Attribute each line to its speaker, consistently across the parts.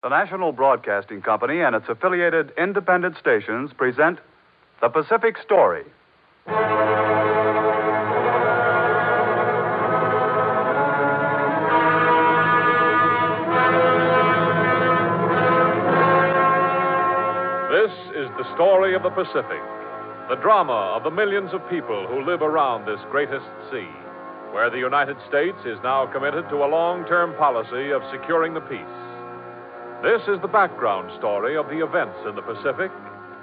Speaker 1: The National Broadcasting Company and its affiliated independent stations present The Pacific Story.
Speaker 2: This is the story of the Pacific, the drama of the millions of people who live around this greatest sea, where the United States is now committed to a long term policy of securing the peace. This is the background story of the events in the Pacific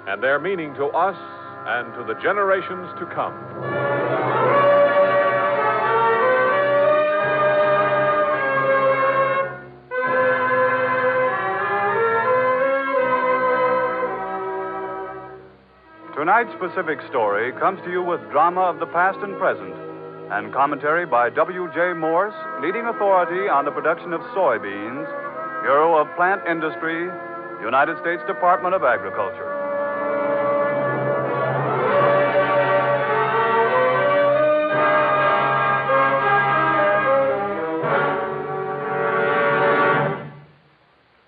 Speaker 2: and their meaning to us and to the generations to come.
Speaker 1: Tonight's Pacific Story comes to you with drama of the past and present, and commentary by W.J. Morse, leading authority on the production of soybeans, Bureau of Plant Industry, United States Department of Agriculture.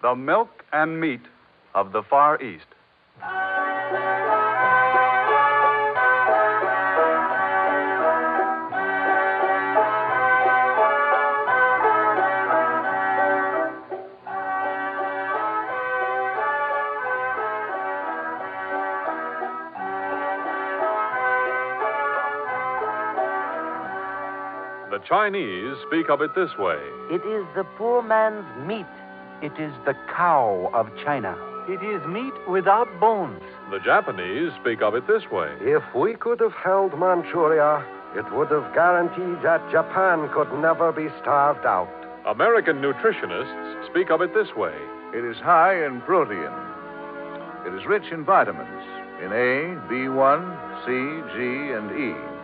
Speaker 1: The milk and meat of the Far East.
Speaker 2: Chinese speak of it this way
Speaker 3: It is the poor man's meat.
Speaker 4: It is the cow of China.
Speaker 3: It is meat without bones.
Speaker 2: the Japanese speak of it this way.
Speaker 5: If we could have held Manchuria, it would have guaranteed that Japan could never be starved out.
Speaker 2: American nutritionists speak of it this way.
Speaker 6: It is high in protein. It is rich in vitamins in A, B1, C, G, and E,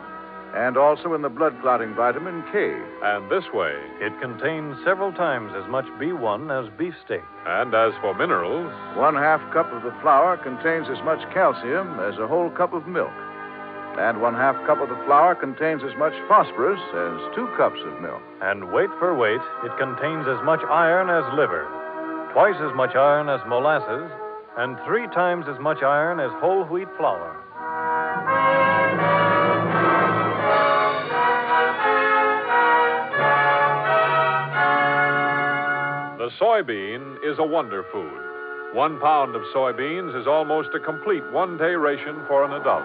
Speaker 6: and also in the blood clotting vitamin K.
Speaker 2: And this way.
Speaker 7: It contains several times as much B1 as beefsteak.
Speaker 2: And as for minerals,
Speaker 6: One half cup of the flour contains as much calcium as a whole cup of milk. And one half cup of the flour contains as much phosphorus as two cups of milk.
Speaker 7: And weight for weight, it contains as much iron as liver, twice as much iron as molasses, and three times as much iron as whole wheat flour.
Speaker 2: The soybean is a wonder food. One pound of soybeans is almost a complete one day ration for an adult.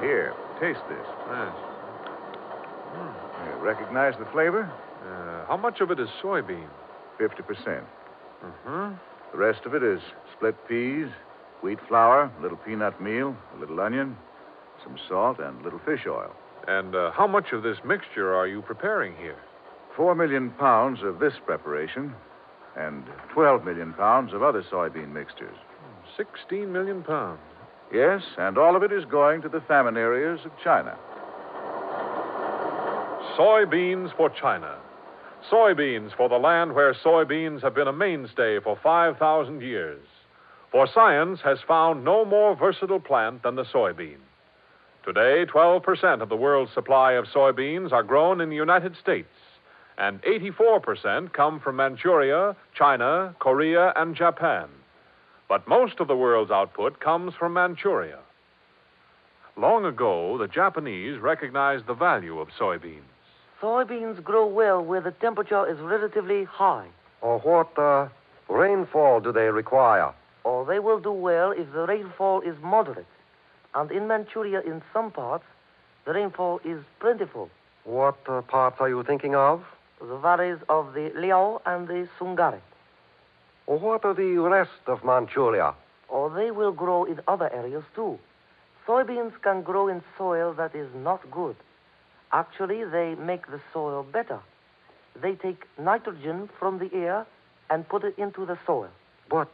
Speaker 6: Here, taste this.
Speaker 2: Yes.
Speaker 6: You recognize the flavor?
Speaker 2: Uh, how much of it is soybean?
Speaker 6: 50%.
Speaker 2: Mm-hmm.
Speaker 6: The rest of it is split peas, wheat flour, a little peanut meal, a little onion, some salt, and a little fish oil.
Speaker 2: And uh, how much of this mixture are you preparing here?
Speaker 6: Four million pounds of this preparation, and 12 million pounds of other soybean mixtures.
Speaker 2: 16 million pounds.
Speaker 6: Yes, and all of it is going to the famine areas of China.
Speaker 2: Soybeans for China. Soybeans for the land where soybeans have been a mainstay for 5,000 years. For science has found no more versatile plant than the soybean. Today, 12% of the world's supply of soybeans are grown in the United States, and 84% come from Manchuria, China, Korea, and Japan. But most of the world's output comes from Manchuria. Long ago, the Japanese recognized the value of soybeans.
Speaker 3: Soybeans grow well where the temperature is relatively high,
Speaker 5: Or what uh, rainfall do they require?
Speaker 3: or they will do well if the rainfall is moderate. And in Manchuria, in some parts, the rainfall is plentiful.
Speaker 5: What uh, parts are you thinking of?
Speaker 3: The valleys of the Liao and the Sungari.
Speaker 5: What are the rest of Manchuria?
Speaker 3: Or they will grow in other areas too. Soybeans can grow in soil that is not good. Actually, they make the soil better. They take nitrogen from the air and put it into the soil.
Speaker 5: But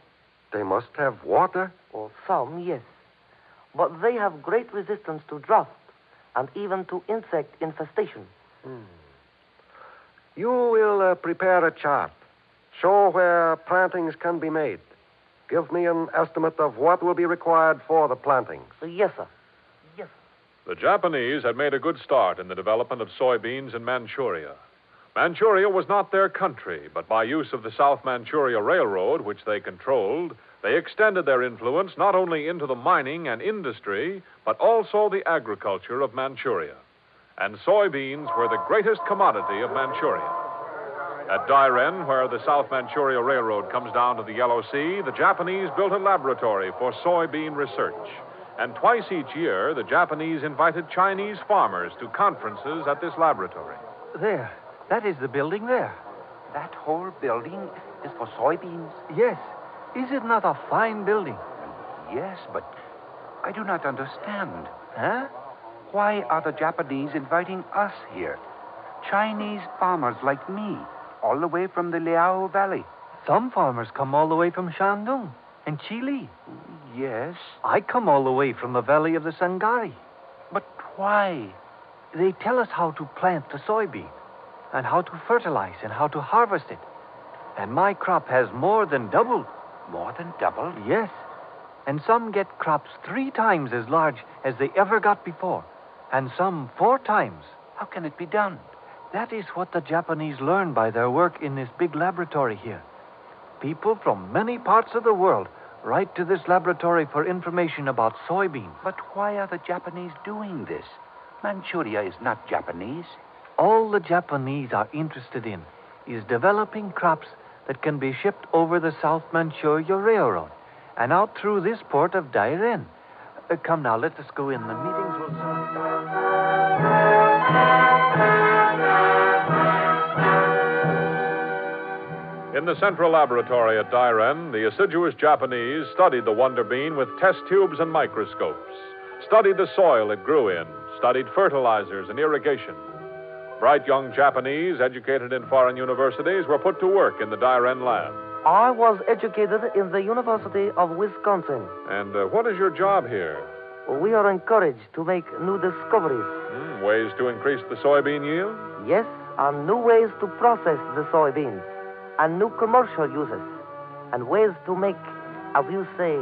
Speaker 5: they must have water.
Speaker 3: Or some, yes. But they have great resistance to drought and even to insect infestation. Hmm.
Speaker 5: You will uh, prepare a chart. Show where plantings can be made. Give me an estimate of what will be required for the plantings.
Speaker 3: Yes, sir. Yes.
Speaker 2: The Japanese had made a good start in the development of soybeans in Manchuria. Manchuria was not their country, but by use of the South Manchuria Railroad, which they controlled, they extended their influence not only into the mining and industry, but also the agriculture of Manchuria. And soybeans were the greatest commodity of Manchuria. At Dairen, where the South Manchuria Railroad comes down to the Yellow Sea, the Japanese built a laboratory for soybean research. And twice each year, the Japanese invited Chinese farmers to conferences at this laboratory.
Speaker 4: There. That is the building there. That whole building is for soybeans?
Speaker 8: Yes. Is it not a fine building?
Speaker 4: Yes, but I do not understand.
Speaker 8: Huh?
Speaker 4: Why are the Japanese inviting us here? Chinese farmers like me, all the way from the Liao Valley.
Speaker 8: Some farmers come all the way from Shandong and Chihli.
Speaker 4: Yes,
Speaker 8: I come all the way from the valley of the Sungari.
Speaker 4: but why?
Speaker 8: They tell us how to plant the soybean, and how to fertilize, and how to harvest it. And my crop has more than doubled.
Speaker 4: More than doubled?
Speaker 8: Yes. And some get crops three times as large as they ever got before, and some four times.
Speaker 4: How can it be done?
Speaker 8: That is what the Japanese learn by their work in this big laboratory here. People from many parts of the world write to this laboratory for information about soybeans.
Speaker 4: But why are the Japanese doing this? Manchuria is not Japanese.
Speaker 8: All the Japanese are interested in is developing crops that can be shipped over the South Manchuria Railroad and out through this port of Dairen. Uh, come now, let us go in. The meetings will soon.
Speaker 2: In the central laboratory at Dairen, the assiduous Japanese studied the wonder bean with test tubes and microscopes, studied the soil it grew in, studied fertilizers and irrigation. Bright young Japanese, educated in foreign universities, were put to work in the Dairen lab.
Speaker 3: I was educated in the University of Wisconsin.
Speaker 2: And uh, what is your job here?
Speaker 3: We are encouraged to make new discoveries.
Speaker 2: Hmm, ways to increase the soybean yield?
Speaker 3: Yes, and new ways to process the soybeans, and new commercial uses, and ways to make, as you say,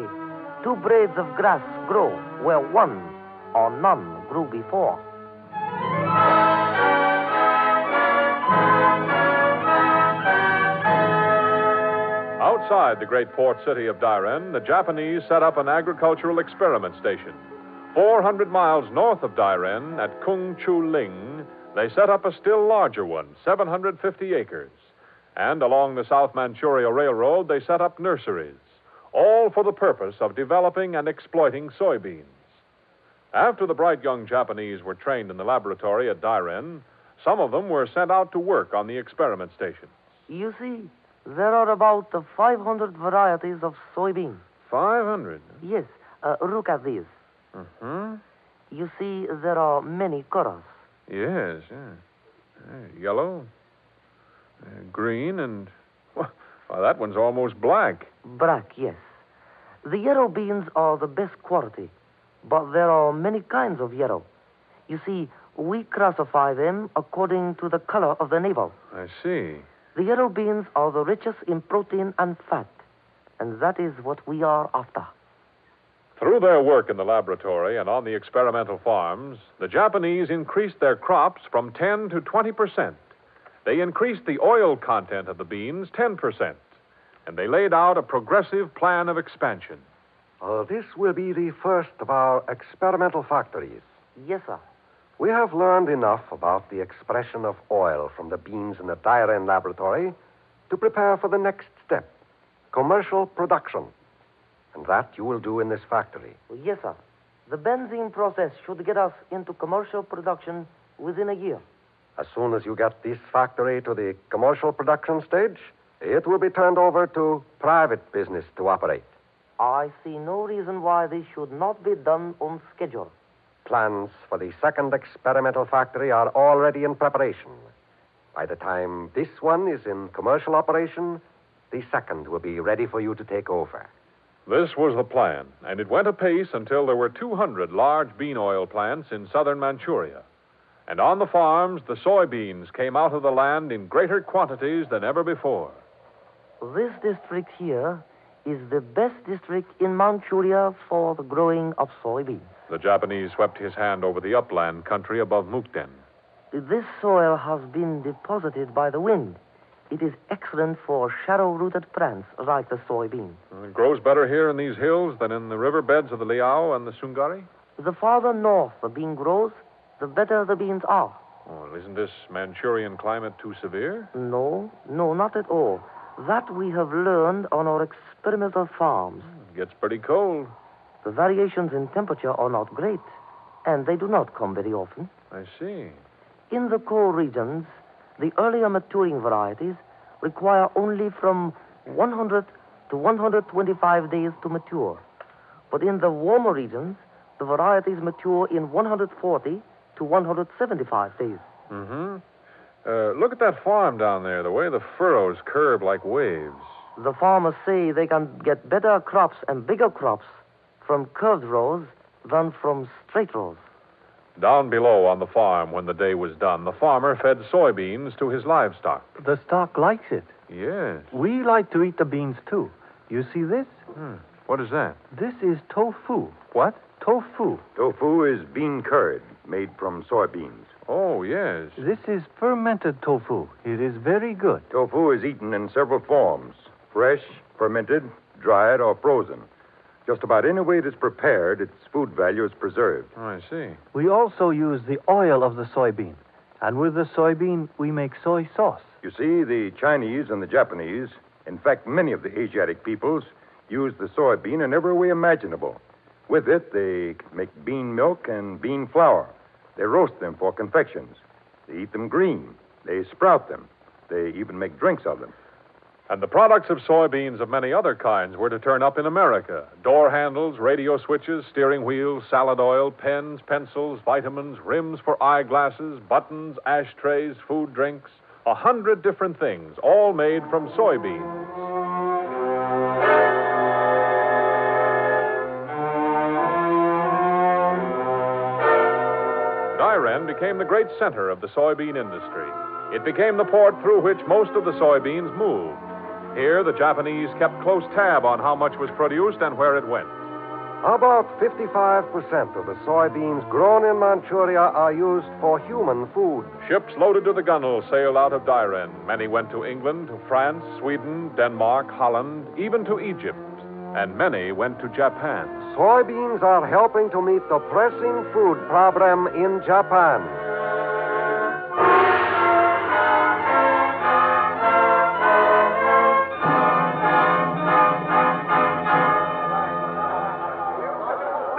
Speaker 3: two braids of grass grow where one or none grew before.
Speaker 2: Outside the great port city of Dairen, the Japanese set up an agricultural experiment station. 400 miles north of Dairen, at Kung Chu Ling, they set up a still larger one, 750 acres. And along the South Manchuria Railroad, they set up nurseries, all for the purpose of developing and exploiting soybeans. After the bright young Japanese were trained in the laboratory at Dairen, some of them were sent out to work on the experiment station.
Speaker 3: You see, there are about uh, 500 varieties of soybeans.
Speaker 2: 500.
Speaker 3: Yes, uh, look at these.
Speaker 2: Uh-huh.
Speaker 3: You see, there are many colors.
Speaker 2: Yes, yeah. Uh, yellow, uh, green, and. Well, well, that one's almost black.
Speaker 3: Black, yes. The yellow beans are the best quality, but there are many kinds of yellow. You see, we classify them according to the color of the navel.
Speaker 2: I see.
Speaker 3: The yellow beans are the richest in protein and fat, and that is what we are after.
Speaker 2: Through their work in the laboratory and on the experimental farms, the Japanese increased their crops from 10 to 20 percent. They increased the oil content of the beans 10 percent. And they laid out a progressive plan of expansion.
Speaker 5: Uh, this will be the first of our experimental factories.
Speaker 3: Yes, sir.
Speaker 5: We have learned enough about the expression of oil from the beans in the Dairen laboratory to prepare for the next step commercial production. And that you will do in this factory.
Speaker 3: Yes, sir. The benzene process should get us into commercial production within a year.
Speaker 5: As soon as you get this factory to the commercial production stage, it will be turned over to private business to operate.
Speaker 3: I see no reason why this should not be done on schedule.
Speaker 5: Plans for the second experimental factory are already in preparation. By the time this one is in commercial operation, the second will be ready for you to take over.
Speaker 2: This was the plan, and it went apace until there were 200 large bean oil plants in southern Manchuria. And on the farms, the soybeans came out of the land in greater quantities than ever before.
Speaker 3: This district here is the best district in Manchuria for the growing of soybeans.
Speaker 2: The Japanese swept his hand over the upland country above Mukden.
Speaker 3: This soil has been deposited by the wind. It is excellent for shallow rooted plants like the soybean.
Speaker 2: It grows better here in these hills than in the river beds of the Liao and the Sungari?
Speaker 3: The farther north the bean grows, the better the beans are.
Speaker 2: Well, isn't this Manchurian climate too severe?
Speaker 3: No, no, not at all. That we have learned on our experimental farms.
Speaker 2: It gets pretty cold.
Speaker 3: The variations in temperature are not great, and they do not come very often.
Speaker 2: I see.
Speaker 3: In the cold regions, the earlier maturing varieties require only from 100 to 125 days to mature. But in the warmer regions, the varieties mature in 140 to 175 days.
Speaker 2: Mm-hmm. Uh, look at that farm down there, the way the furrows curve like waves.
Speaker 3: The farmers say they can get better crops and bigger crops from curved rows than from straight rows.
Speaker 2: Down below on the farm, when the day was done, the farmer fed soybeans to his livestock.
Speaker 8: The stock likes it.
Speaker 2: Yes.
Speaker 8: We like to eat the beans too. You see this?
Speaker 2: Hmm. What is that?
Speaker 8: This is tofu. What? Tofu.
Speaker 4: Tofu is bean curd made from soybeans.
Speaker 2: Oh, yes.
Speaker 8: This is fermented tofu. It is very good.
Speaker 4: Tofu is eaten in several forms fresh, fermented, dried, or frozen. Just about any way it is prepared, its food value is preserved.
Speaker 2: Oh, I see.
Speaker 8: We also use the oil of the soybean. And with the soybean, we make soy sauce.
Speaker 4: You see, the Chinese and the Japanese, in fact, many of the Asiatic peoples, use the soybean in every way imaginable. With it, they make bean milk and bean flour. They roast them for confections. They eat them green. They sprout them. They even make drinks of them.
Speaker 2: And the products of soybeans of many other kinds were to turn up in America door handles, radio switches, steering wheels, salad oil, pens, pencils, vitamins, rims for eyeglasses, buttons, ashtrays, food drinks, a hundred different things, all made from soybeans. Dairen became the great center of the soybean industry. It became the port through which most of the soybeans moved. Here, the Japanese kept close tab on how much was produced and where it went.
Speaker 5: About 55% of the soybeans grown in Manchuria are used for human food.
Speaker 2: Ships loaded to the gunwale sailed out of Dairen. Many went to England, to France, Sweden, Denmark, Holland, even to Egypt. And many went to Japan.
Speaker 5: Soybeans are helping to meet the pressing food problem in Japan.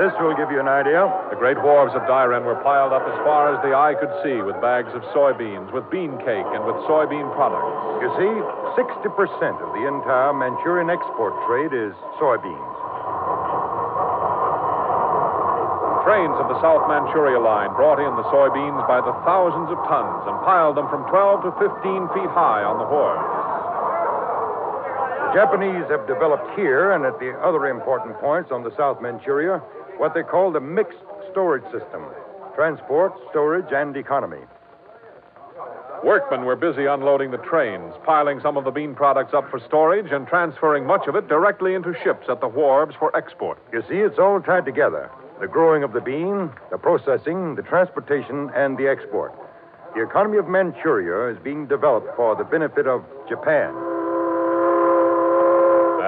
Speaker 6: This will give you an idea.
Speaker 2: The great wharves of Dairen were piled up as far as the eye could see with bags of soybeans, with bean cake, and with soybean products.
Speaker 4: You see, 60% of the entire Manchurian export trade is soybeans.
Speaker 2: Trains of the South Manchuria line brought in the soybeans by the thousands of tons and piled them from 12 to 15 feet high on the wharves.
Speaker 4: The Japanese have developed here and at the other important points on the South Manchuria what they call the mixed storage system transport, storage, and economy.
Speaker 2: Workmen were busy unloading the trains, piling some of the bean products up for storage and transferring much of it directly into ships at the wharves for export.
Speaker 4: You see, it's all tied together the growing of the bean, the processing, the transportation, and the export. The economy of Manchuria is being developed for the benefit of Japan.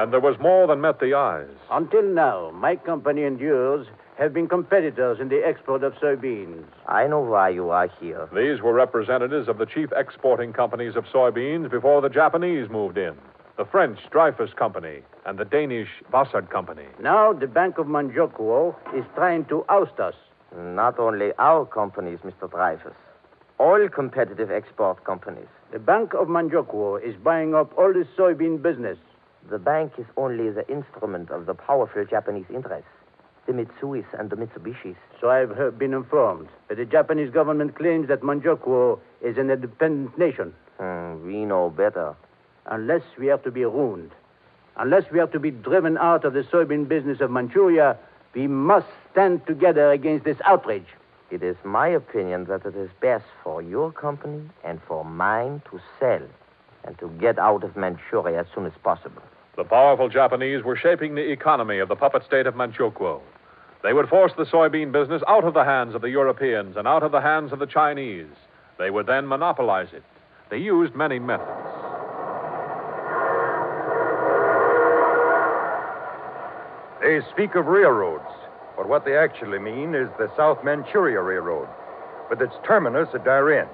Speaker 2: And there was more than met the eyes.
Speaker 9: Until now, my company and yours have been competitors in the export of soybeans.
Speaker 3: I know why you are here.
Speaker 2: These were representatives of the chief exporting companies of soybeans before the Japanese moved in the French Dreyfus Company and the Danish Vassard Company.
Speaker 9: Now the Bank of Manchukuo is trying to oust us.
Speaker 3: Not only our companies, Mr. Dreyfus. All competitive export companies.
Speaker 9: The Bank of Manchukuo is buying up all the soybean business.
Speaker 3: The bank is only the instrument of the powerful Japanese interests, the Mitsuis and the Mitsubishis.
Speaker 9: So I've been informed. But the Japanese government claims that Manchukuo is an independent nation.
Speaker 3: Hmm, we know better.
Speaker 9: Unless we are to be ruined, unless we are to be driven out of the soybean business of Manchuria, we must stand together against this outrage.
Speaker 3: It is my opinion that it is best for your company and for mine to sell and to get out of Manchuria as soon as possible.
Speaker 2: The powerful Japanese were shaping the economy of the puppet state of Manchukuo. They would force the soybean business out of the hands of the Europeans and out of the hands of the Chinese. They would then monopolize it. They used many methods.
Speaker 4: They speak of railroads, but what they actually mean is the South Manchuria Railroad, with its terminus at Dairen.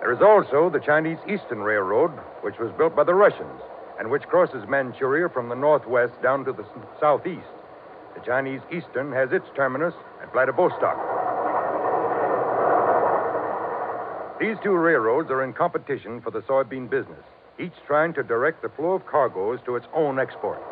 Speaker 4: There is also the Chinese Eastern Railroad, which was built by the Russians and which crosses Manchuria from the northwest down to the southeast. The Chinese Eastern has its terminus at Vladivostok. These two railroads are in competition for the soybean business, each trying to direct the flow of cargoes to its own export.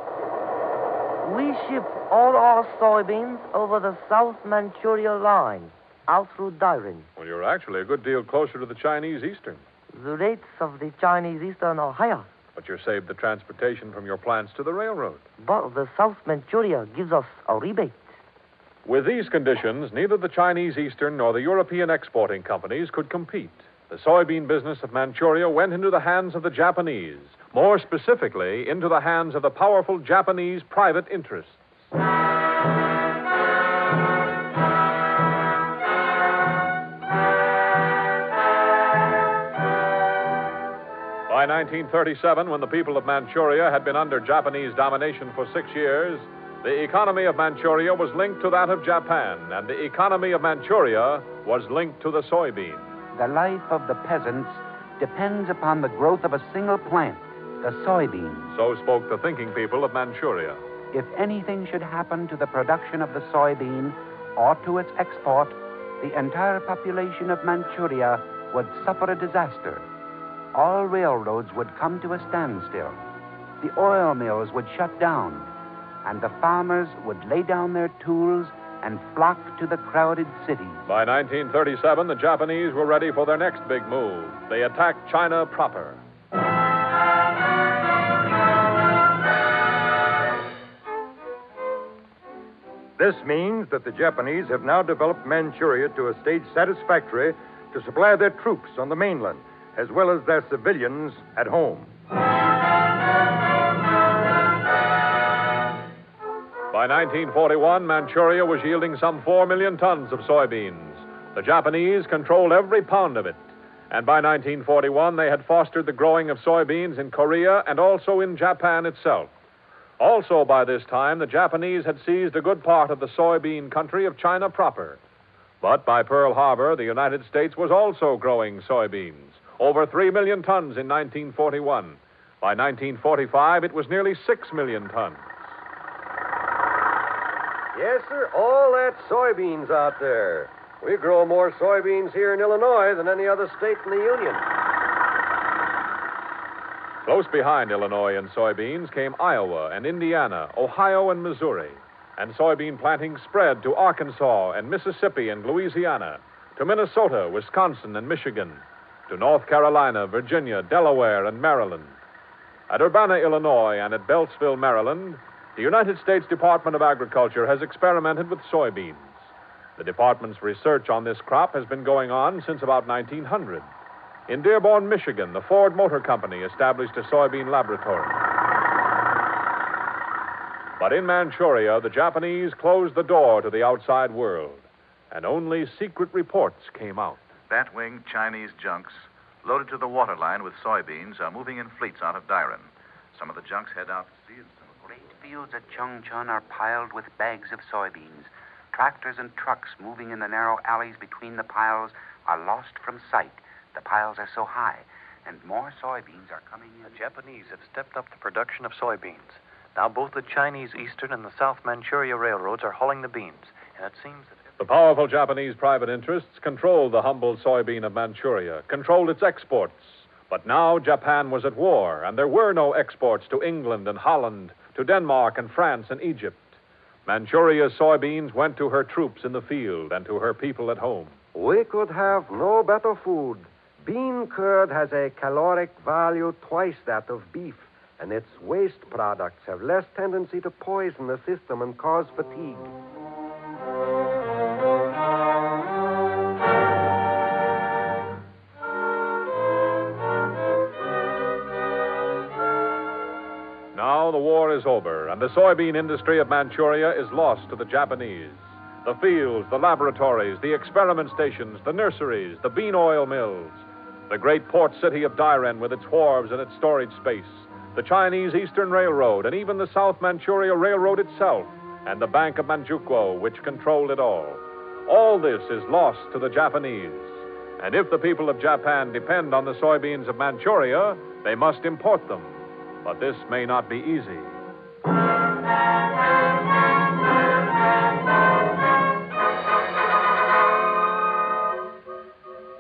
Speaker 3: We ship all our soybeans over the South Manchuria line, out through Dairen.
Speaker 2: Well, you're actually a good deal closer to the Chinese Eastern.
Speaker 3: The rates of the Chinese Eastern are higher,
Speaker 2: But you saved the transportation from your plants to the railroad.
Speaker 3: but the South Manchuria gives us a rebate.
Speaker 2: With these conditions, neither the Chinese Eastern nor the European exporting companies could compete. The soybean business of Manchuria went into the hands of the Japanese, more specifically, into the hands of the powerful Japanese private interests. 1937, when the people of Manchuria had been under Japanese domination for six years, the economy of Manchuria was linked to that of Japan, and the economy of Manchuria was linked to the soybean.
Speaker 10: The life of the peasants depends upon the growth of a single plant, the soybean.
Speaker 2: So spoke the thinking people of Manchuria.
Speaker 10: If anything should happen to the production of the soybean or to its export, the entire population of Manchuria would suffer a disaster. All railroads would come to a standstill. The oil mills would shut down, and the farmers would lay down their tools and flock to the crowded cities.
Speaker 2: By 1937, the Japanese were ready for their next big move. They attacked China proper.
Speaker 4: This means that the Japanese have now developed Manchuria to a stage satisfactory to supply their troops on the mainland, as well as their civilians at home.
Speaker 2: By 1941, Manchuria was yielding some 4 million tons of soybeans. The Japanese controlled every pound of it. And by 1941, they had fostered the growing of soybeans in Korea and also in Japan itself. Also, by this time, the Japanese had seized a good part of the soybean country of China proper. But by Pearl Harbor, the United States was also growing soybeans, over 3 million tons in 1941. By 1945, it was nearly 6 million tons.
Speaker 5: Yes, sir. All that soybeans out there. We grow more soybeans here in Illinois than any other state in the Union.
Speaker 2: Close behind Illinois and soybeans came Iowa and Indiana, Ohio and Missouri. And soybean planting spread to Arkansas and Mississippi and Louisiana, to Minnesota, Wisconsin, and Michigan, to North Carolina, Virginia, Delaware, and Maryland. At Urbana, Illinois, and at Beltsville, Maryland, the United States Department of Agriculture has experimented with soybeans. The department's research on this crop has been going on since about 1900. In Dearborn, Michigan, the Ford Motor Company established a soybean laboratory. But in Manchuria, the Japanese closed the door to the outside world, and only secret reports came out.
Speaker 6: Batwing Chinese junks loaded to the waterline with soybeans are moving in fleets out of Dairen. Some of the junks head out to sea and some
Speaker 11: Great fields at Chungchun are piled with bags of soybeans. Tractors and trucks moving in the narrow alleys between the piles are lost from sight. The piles are so high, and more soybeans are coming in.
Speaker 7: The Japanese have stepped up the production of soybeans. Now both the Chinese Eastern and the South Manchuria railroads are hauling the beans, and it seems that
Speaker 2: The powerful Japanese private interests controlled the humble soybean of Manchuria, controlled its exports. But now Japan was at war, and there were no exports to England and Holland, to Denmark and France and Egypt. Manchuria's soybeans went to her troops in the field and to her people at home.
Speaker 5: We could have no better food. Bean curd has a caloric value twice that of beef, and its waste products have less tendency to poison the system and cause fatigue.
Speaker 2: Now the war is over, and the soybean industry of Manchuria is lost to the Japanese. The fields, the laboratories, the experiment stations, the nurseries, the bean oil mills, the great port city of Dairen with its wharves and its storage space, the Chinese Eastern Railroad, and even the South Manchuria Railroad itself, and the Bank of Manchukuo, which controlled it all. All this is lost to the Japanese. And if the people of Japan depend on the soybeans of Manchuria, they must import them. But this may not be easy.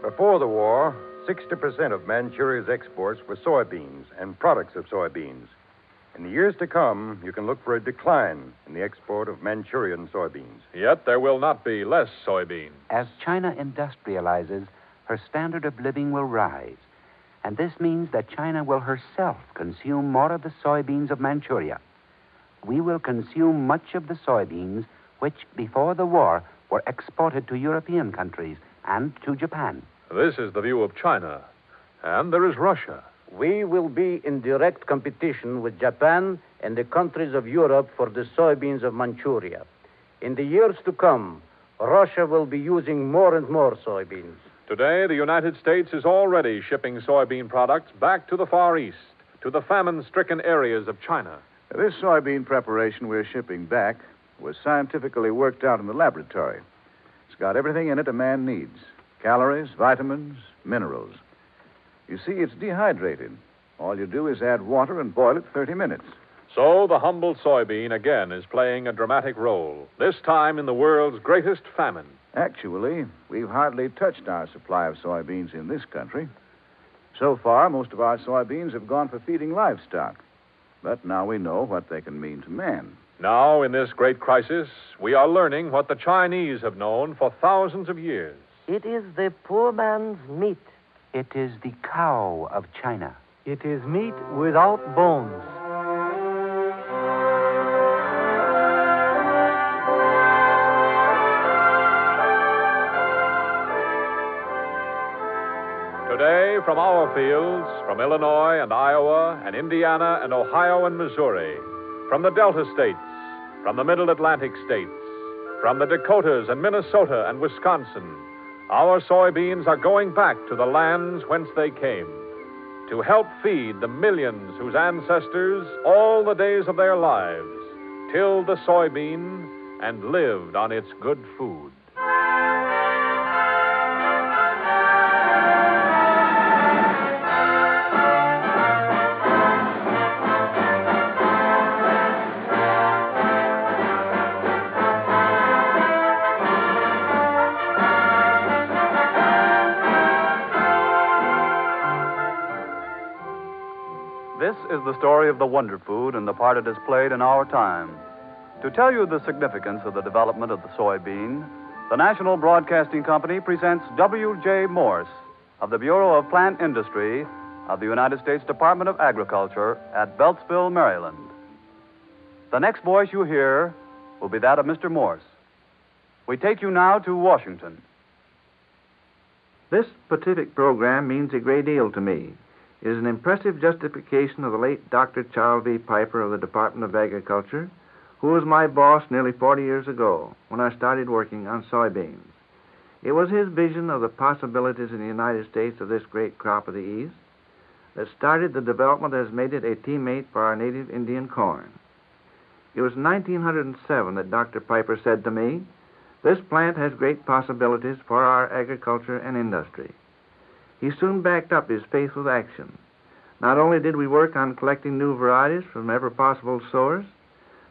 Speaker 4: Before the war, 60% of Manchuria's exports were soybeans and products of soybeans. In the years to come, you can look for a decline in the export of Manchurian soybeans.
Speaker 2: Yet there will not be less soybean.
Speaker 10: As China industrializes, her standard of living will rise. And this means that China will herself consume more of the soybeans of Manchuria. We will consume much of the soybeans which, before the war, were exported to European countries and to Japan.
Speaker 2: This is the view of China. And there is Russia.
Speaker 9: We will be in direct competition with Japan and the countries of Europe for the soybeans of Manchuria. In the years to come, Russia will be using more and more soybeans.
Speaker 2: Today, the United States is already shipping soybean products back to the Far East, to the famine stricken areas of China.
Speaker 6: This soybean preparation we're shipping back was scientifically worked out in the laboratory. It's got everything in it a man needs calories, vitamins, minerals. You see, it's dehydrated. All you do is add water and boil it 30 minutes.
Speaker 2: So the humble soybean again is playing a dramatic role, this time in the world's greatest famine.
Speaker 6: Actually, we've hardly touched our supply of soybeans in this country. So far, most of our soybeans have gone for feeding livestock. But now we know what they can mean to man.
Speaker 2: Now, in this great crisis, we are learning what the Chinese have known for thousands of years.
Speaker 3: It is the poor man's meat.
Speaker 10: It is the cow of China.
Speaker 8: It is meat without bones.
Speaker 2: From our fields, from Illinois and Iowa and Indiana and Ohio and Missouri, from the Delta states, from the Middle Atlantic states, from the Dakotas and Minnesota and Wisconsin, our soybeans are going back to the lands whence they came to help feed the millions whose ancestors, all the days of their lives, tilled the soybean and lived on its good food.
Speaker 1: Story of the Wonder Food and the part it has played in our time. To tell you the significance of the development of the soybean, the National Broadcasting Company presents W.J. Morse of the Bureau of Plant Industry of the United States Department of Agriculture at Beltsville, Maryland. The next voice you hear will be that of Mr. Morse. We take you now to Washington.
Speaker 12: This Pacific program means a great deal to me. Is an impressive justification of the late Dr. Charles V. Piper of the Department of Agriculture, who was my boss nearly 40 years ago when I started working on soybeans. It was his vision of the possibilities in the United States of this great crop of the East that started the development that has made it a teammate for our native Indian corn. It was 1907 that Dr. Piper said to me, This plant has great possibilities for our agriculture and industry. He soon backed up his faith with action. Not only did we work on collecting new varieties from every possible source,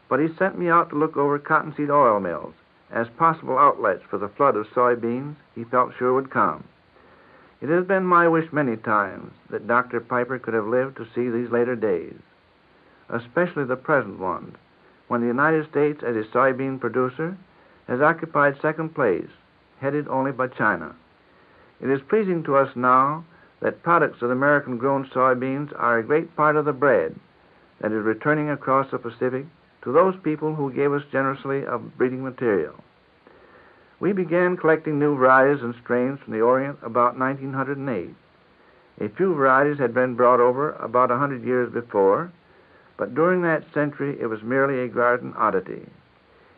Speaker 12: but he sent me out to look over cottonseed oil mills as possible outlets for the flood of soybeans he felt sure would come. It has been my wish many times that Dr. Piper could have lived to see these later days, especially the present ones, when the United States, as a soybean producer, has occupied second place, headed only by China. It is pleasing to us now that products of American grown soybeans are a great part of the bread that is returning across the Pacific to those people who gave us generously of breeding material. We began collecting new varieties and strains from the Orient about 1908. A few varieties had been brought over about a hundred years before, but during that century it was merely a garden oddity.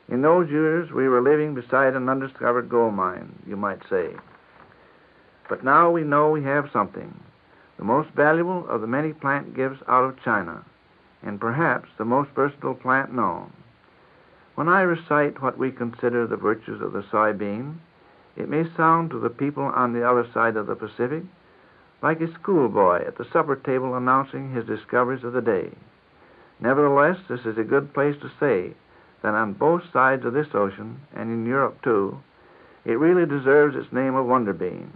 Speaker 12: In those years, we were living beside an undiscovered gold mine, you might say. But now we know we have something, the most valuable of the many plant gifts out of China, and perhaps the most versatile plant known. When I recite what we consider the virtues of the soybean, it may sound to the people on the other side of the Pacific like a schoolboy at the supper table announcing his discoveries of the day. Nevertheless, this is a good place to say that on both sides of this ocean, and in Europe too, it really deserves its name of wonder bean,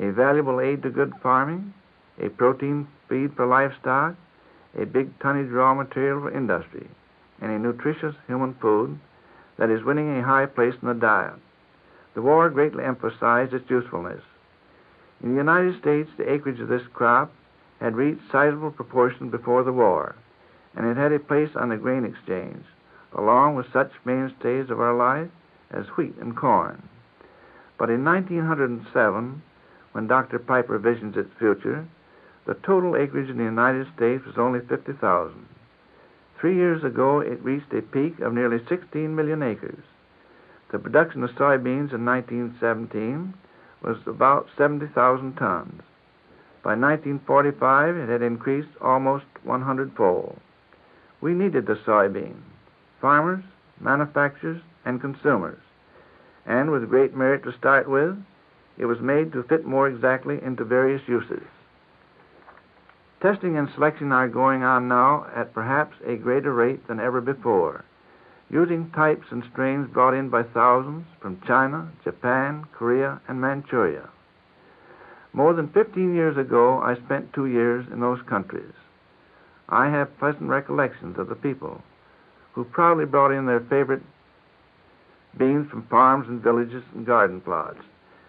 Speaker 12: a valuable aid to good farming, a protein feed for livestock, a big tonnage raw material for industry, and a nutritious human food that is winning a high place in the diet. The war greatly emphasized its usefulness. In the United States, the acreage of this crop had reached sizable proportions before the war, and it had a place on the grain exchange, along with such mainstays of our life as wheat and corn. But in 1907, when Dr. Piper visions its future, the total acreage in the United States was only 50,000. Three years ago, it reached a peak of nearly 16 million acres. The production of soybeans in 1917 was about 70,000 tons. By 1945, it had increased almost 100 fold. We needed the soybean farmers, manufacturers, and consumers. And with great merit to start with, it was made to fit more exactly into various uses. Testing and selection are going on now at perhaps a greater rate than ever before, using types and strains brought in by thousands from China, Japan, Korea, and Manchuria. More than 15 years ago, I spent two years in those countries. I have pleasant recollections of the people who proudly brought in their favorite beans from farms and villages and garden plots.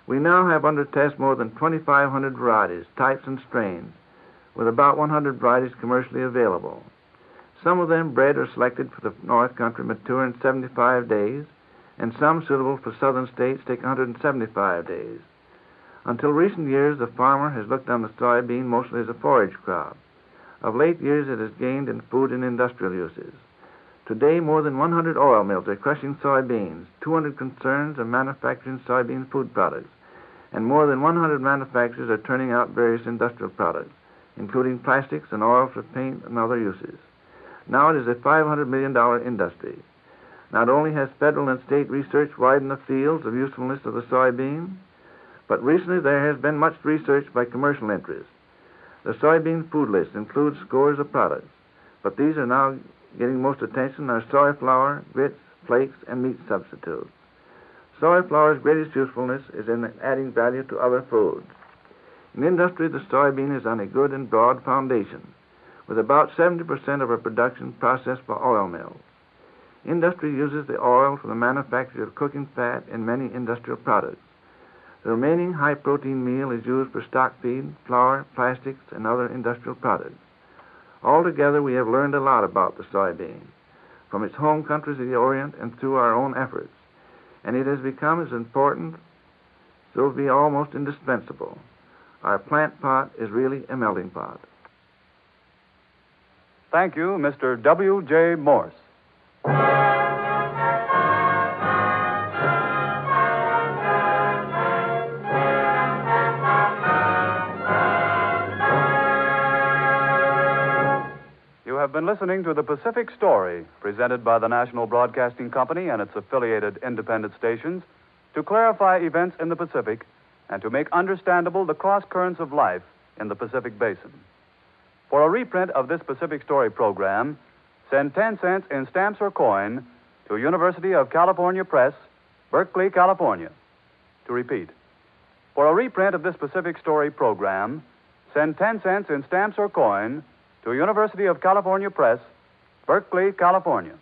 Speaker 12: We now have under test more than 2,500 varieties, types, and strains, with about 100 varieties commercially available. Some of them bred or selected for the North Country mature in 75 days, and some suitable for southern states take 175 days. Until recent years, the farmer has looked on the soybean mostly as a forage crop. Of late years, it has gained in food and industrial uses. Today, more than 100 oil mills are crushing soybeans, 200 concerns are manufacturing soybean food products, and more than 100 manufacturers are turning out various industrial products, including plastics and oil for paint and other uses. Now it is a $500 million industry. Not only has federal and state research widened the fields of usefulness of the soybean, but recently there has been much research by commercial interests. The soybean food list includes scores of products, but these are now Getting most attention are soy flour, grits, flakes, and meat substitutes. Soy flour's greatest usefulness is in adding value to other foods. In industry, the soybean is on a good and broad foundation, with about 70% of our production processed by oil mills. Industry uses the oil for the manufacture of cooking fat in many industrial products. The remaining high protein meal is used for stock feed, flour, plastics, and other industrial products. Altogether, we have learned a lot about the soybean from its home countries of the Orient and through our own efforts, and it has become as important so to be almost indispensable. Our plant pot is really a melting pot.
Speaker 1: Thank you, Mr. W.J. Morse. Listening to the Pacific Story, presented by the National Broadcasting Company and its affiliated independent stations, to clarify events in the Pacific and to make understandable the cross currents of life in the Pacific Basin. For a reprint of this Pacific Story program, send 10 cents in stamps or coin to University of California Press, Berkeley, California. To repeat, for a reprint of this Pacific Story program, send 10 cents in stamps or coin to University of California Press, Berkeley, California.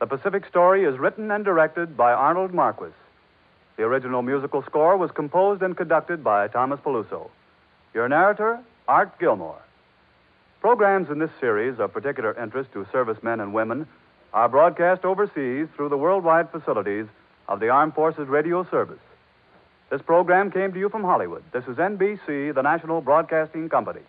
Speaker 1: The Pacific Story is written and directed by Arnold Marquis. The original musical score was composed and conducted by Thomas Peluso. Your narrator Art Gilmore. Programs in this series of particular interest to servicemen and women are broadcast overseas through the worldwide facilities of the Armed Forces Radio Service. This program came to you from Hollywood. This is NBC, the national broadcasting company.